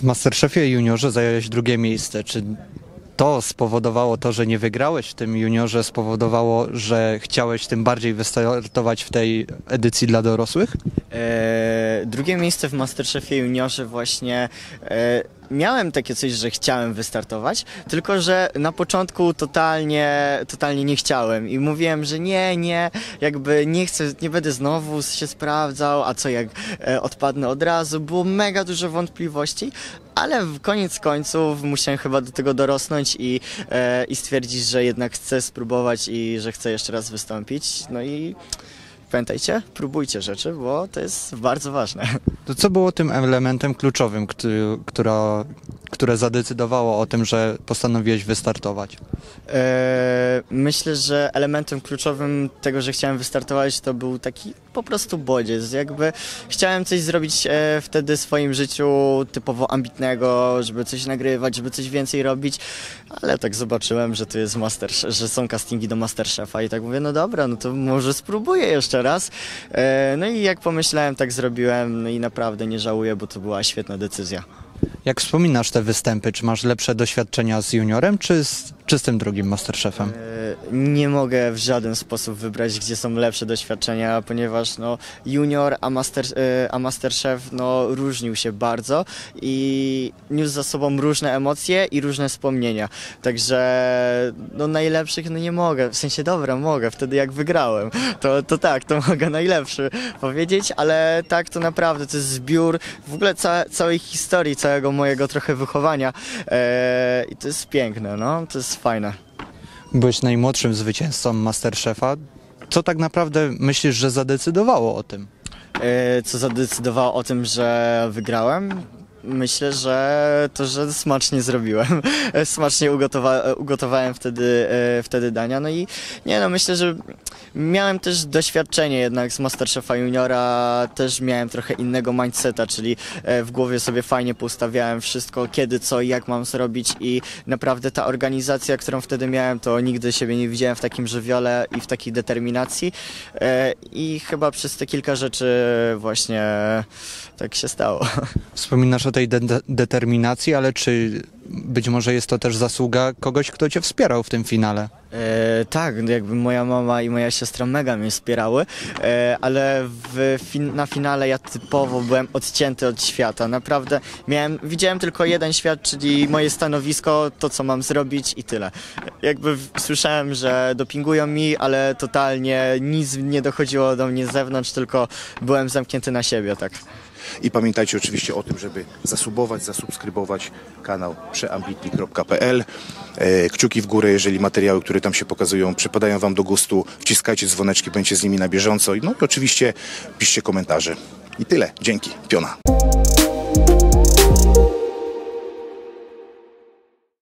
W Masterchefie juniorze zająłeś drugie miejsce. Czy to spowodowało to, że nie wygrałeś w tym juniorze, spowodowało, że chciałeś tym bardziej wystartować w tej edycji dla dorosłych? E, drugie miejsce w Masterchefie Juniorze właśnie e, miałem takie coś, że chciałem wystartować, tylko że na początku totalnie, totalnie nie chciałem i mówiłem, że nie, nie, jakby nie chcę, nie będę znowu się sprawdzał, a co jak e, odpadnę od razu, było mega dużo wątpliwości, ale w koniec końców musiałem chyba do tego dorosnąć i, e, i stwierdzić, że jednak chcę spróbować i że chcę jeszcze raz wystąpić, no i pamiętajcie, próbujcie rzeczy, bo to jest bardzo ważne. To co było tym elementem kluczowym, który, która, które zadecydowało o tym, że postanowiłeś wystartować? Eee, myślę, że elementem kluczowym tego, że chciałem wystartować, to był taki po prostu bodziec. Jakby chciałem coś zrobić e, wtedy w swoim życiu typowo ambitnego, żeby coś nagrywać, żeby coś więcej robić, ale tak zobaczyłem, że tu jest master, że są castingi do Masterchefa i tak mówię, no dobra, no to może spróbuję jeszcze raz. E, no i jak pomyślałem, tak zrobiłem i naprawdę nie żałuję, bo to była świetna decyzja. Jak wspominasz te występy, czy masz lepsze doświadczenia z juniorem, czy z, czy z tym drugim Masterchefem? E, Nie mogę w żaden sposób wybrać, gdzie są lepsze doświadczenia, ponieważ no, junior, a, master, e, a masterchef no, różnił się bardzo i niósł za sobą różne emocje i różne wspomnienia. Także no, najlepszych no, nie mogę, w sensie dobra, mogę, wtedy jak wygrałem, to, to tak, to mogę najlepszy powiedzieć, ale tak to naprawdę to jest zbiór w ogóle ca całej historii, całego mojego trochę wychowania e, i to jest piękne, no, to jest fajne. Byłeś najmłodszym zwycięzcą Masterchefa. Co tak naprawdę myślisz, że zadecydowało o tym? E, co zadecydowało o tym, że wygrałem? Myślę, że to, że smacznie zrobiłem. Smacznie ugotowa ugotowałem wtedy, e, wtedy dania. No i nie no, myślę, że miałem też doświadczenie jednak z Masterchefa Juniora, też miałem trochę innego mindseta, czyli e, w głowie sobie fajnie poustawiałem wszystko, kiedy, co i jak mam zrobić i naprawdę ta organizacja, którą wtedy miałem, to nigdy siebie nie widziałem w takim żywiole i w takiej determinacji e, i chyba przez te kilka rzeczy właśnie tak się stało. Wspominasz o tej de determinacji, ale czy być może jest to też zasługa kogoś, kto cię wspierał w tym finale? E, tak, jakby moja mama i moja siostra mega mnie wspierały, e, ale w, fin na finale ja typowo byłem odcięty od świata. Naprawdę miałem, widziałem tylko jeden świat, czyli moje stanowisko, to co mam zrobić i tyle. Jakby słyszałem, że dopingują mi, ale totalnie nic nie dochodziło do mnie z zewnątrz, tylko byłem zamknięty na siebie, tak. I pamiętajcie oczywiście o tym, żeby zasubować, zasubskrybować kanał przeambitni.pl. E, Kciuki w górę, jeżeli materiały, które tam się pokazują, przypadają Wam do gustu. Wciskajcie dzwoneczki, bądźcie z nimi na bieżąco. No i oczywiście piszcie komentarze. I tyle. Dzięki. Piona.